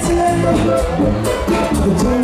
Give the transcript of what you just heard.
table. The table.